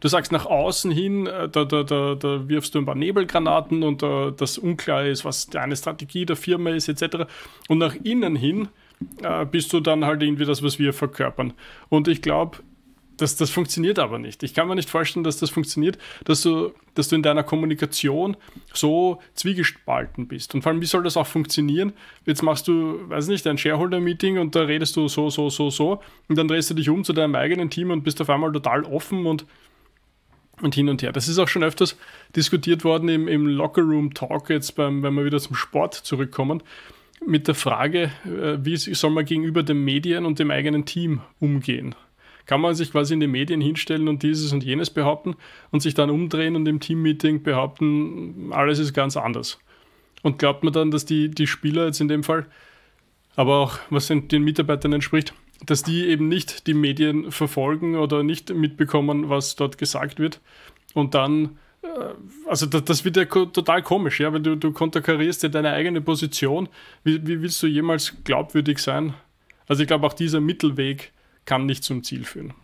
Du sagst nach außen hin, äh, da, da, da, da wirfst du ein paar Nebelgranaten und uh, das unklar ist, was deine Strategie der Firma ist, etc. Und nach innen hin uh, bist du dann halt irgendwie das, was wir verkörpern. Und ich glaube, das, das funktioniert aber nicht. Ich kann mir nicht vorstellen, dass das funktioniert, dass du, dass du in deiner Kommunikation so zwiegespalten bist. Und vor allem, wie soll das auch funktionieren? Jetzt machst du, weiß nicht, ein Shareholder-Meeting und da redest du so, so, so, so und dann drehst du dich um zu deinem eigenen Team und bist auf einmal total offen und, und hin und her. Das ist auch schon öfters diskutiert worden im, im Locker-Room-Talk, jetzt beim, wenn wir wieder zum Sport zurückkommen, mit der Frage, äh, wie soll man gegenüber den Medien und dem eigenen Team umgehen? kann man sich quasi in die Medien hinstellen und dieses und jenes behaupten und sich dann umdrehen und im Teammeeting behaupten, alles ist ganz anders. Und glaubt man dann, dass die, die Spieler jetzt in dem Fall, aber auch was den Mitarbeitern entspricht, dass die eben nicht die Medien verfolgen oder nicht mitbekommen, was dort gesagt wird und dann äh, also das, wird ja total komisch, ja, weil du, du konterkarierst ja deine eigene Position. Wie, wie willst du jemals glaubwürdig sein? Also ich glaube auch dieser Mittelweg kann nicht zum Ziel führen.